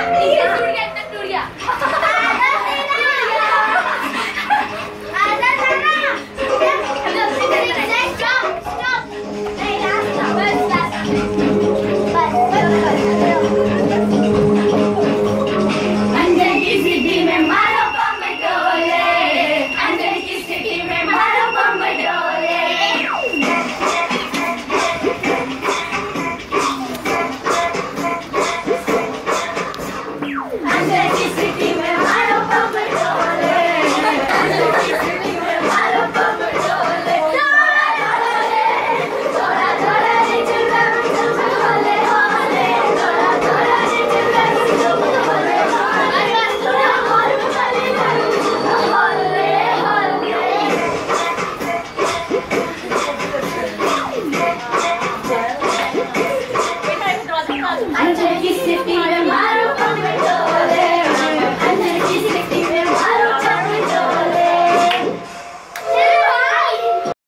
Yes,